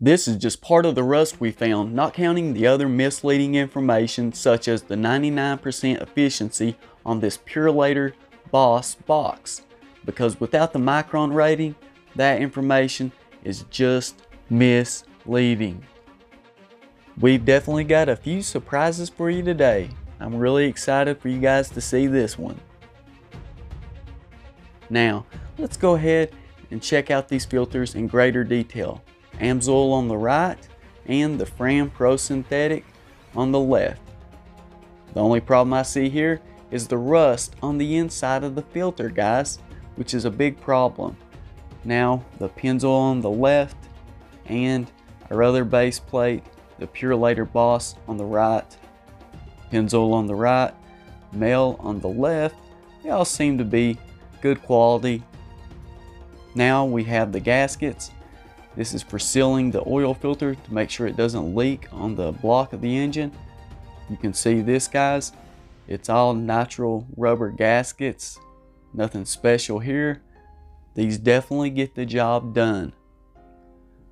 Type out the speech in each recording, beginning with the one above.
This is just part of the rust we found, not counting the other misleading information such as the 99% efficiency on this Purolator Boss box. Because without the micron rating, that information is just misleading. We've definitely got a few surprises for you today. I'm really excited for you guys to see this one. Now, let's go ahead and check out these filters in greater detail. Amsoil on the right and the Fram Pro Synthetic on the left. The only problem I see here is the rust on the inside of the filter guys, which is a big problem. Now the Pennzoil on the left and our other base plate, the Purolator Boss on the right, Pennzoil on the right, Mahle on the left, they all seem to be good quality. Now we have the gaskets. This is for sealing the oil filter to make sure it doesn't leak on the block of the engine. You can see this guys, it's all natural rubber gaskets, nothing special here. These definitely get the job done.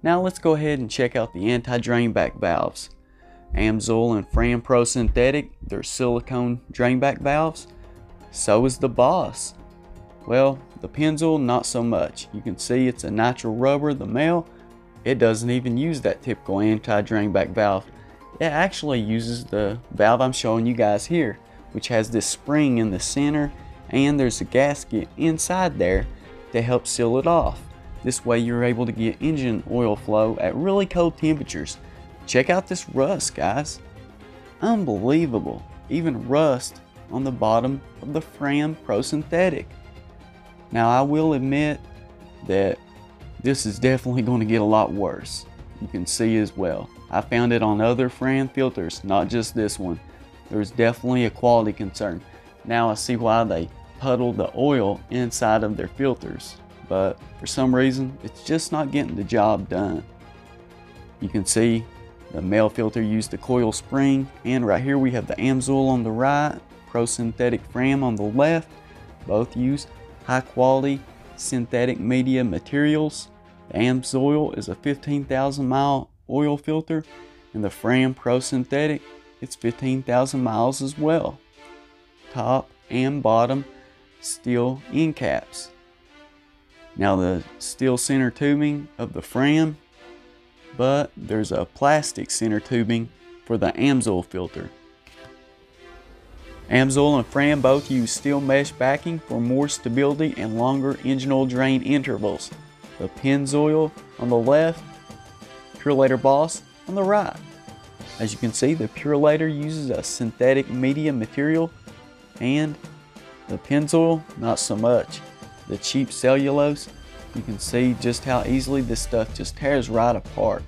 Now let's go ahead and check out the anti-drainback valves. Amsoil and Fram Pro Synthetic, they're silicone drainback valves. So is the Boss. Well, the Pennzoil, not so much. You can see it's a natural rubber, the Mahle, it doesn't even use that typical anti-drainback valve. It actually uses the valve I'm showing you guys here, which has this spring in the center and there's a gasket inside there to help seal it off. This way you're able to get engine oil flow at really cold temperatures. Check out this rust, guys. Unbelievable. Even rust on the bottom of the Fram Pro Synthetic. Now I will admit that this is definitely going to get a lot worse. You can see as well. I found it on other Fram filters, not just this one. There's definitely a quality concern. Now I see why they puddle the oil inside of their filters, but for some reason, it's just not getting the job done. You can see the Mahle filter used the coil spring, and right here we have the Amsoil on the right, Pro Synthetic Fram on the left. Both use high quality synthetic media materials. The Amsoil is a 15,000 mile oil filter, and the Fram Pro Synthetic, it's 15,000 miles as well. Top and bottom steel end caps. Now the steel center tubing of the Fram, but there's a plastic center tubing for the Amsoil filter. Amsoil and Fram both use steel mesh backing for more stability and longer engine oil drain intervals. The Pennzoil on the left, Purolator Boss on the right. As you can see, the Purolator uses a synthetic media material and the Pennzoil, not so much. The cheap cellulose, you can see just how easily this stuff just tears right apart.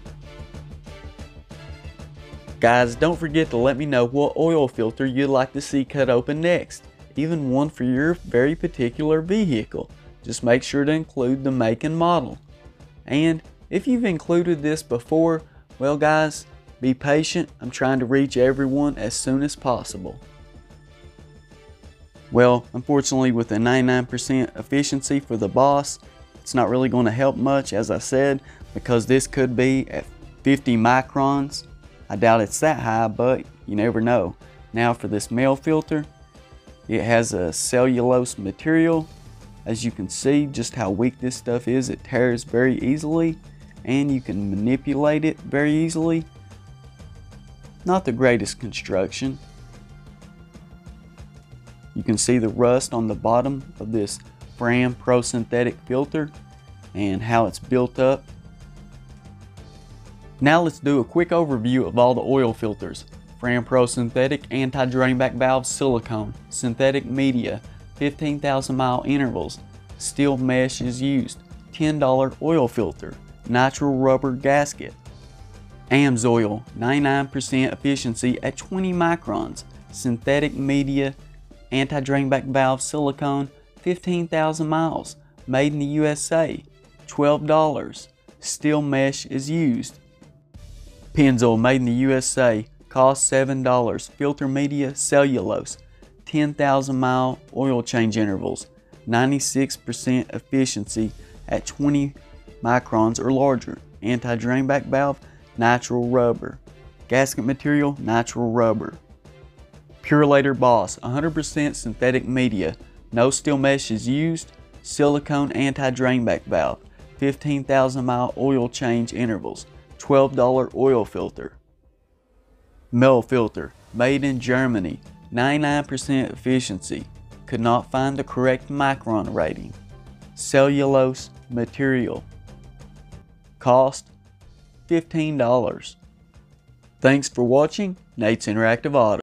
Guys, don't forget to let me know what oil filter you'd like to see cut open next, even one for your very particular vehicle. Just make sure to include the make and model. And if you've included this before, well guys, be patient. I'm trying to reach everyone as soon as possible. Well, unfortunately with a 99% efficiency for the Boss, it's not really going to help much as I said because this could be at 50 microns. I doubt it's that high, but you never know. Now for this Mahle filter, it has a cellulose material. As you can see just how weak this stuff is, it tears very easily and you can manipulate it very easily. Not the greatest construction, you can see the rust on the bottom of this Fram Pro Synthetic filter and how it's built up. Now let's do a quick overview of all the oil filters. Fram Pro Synthetic Anti-Drainback Valve Silicone, Synthetic Media, 15,000 mile intervals, steel mesh is used, $10 oil filter, natural rubber gasket, Amsoil, 99% efficiency at 20 microns, synthetic media anti-drainback valve silicone, 15,000 miles, made in the USA, $12. Steel mesh is used. Pennzoil made in the USA, cost $7. Filter media cellulose, 10,000 mile oil change intervals, 96% efficiency at 20 microns or larger. anti-drainback valve, natural rubber. Gasket material, natural rubber. Purolator Boss, 100% synthetic media, no steel mesh is used, silicone anti-drainback valve, 15,000 mile oil change intervals, $12 oil filter. Mahle filter, made in Germany, 99% efficiency, could not find the correct micron rating. Cellulose material. Cost $15. Thanks for watching Nate's Interactive Auto.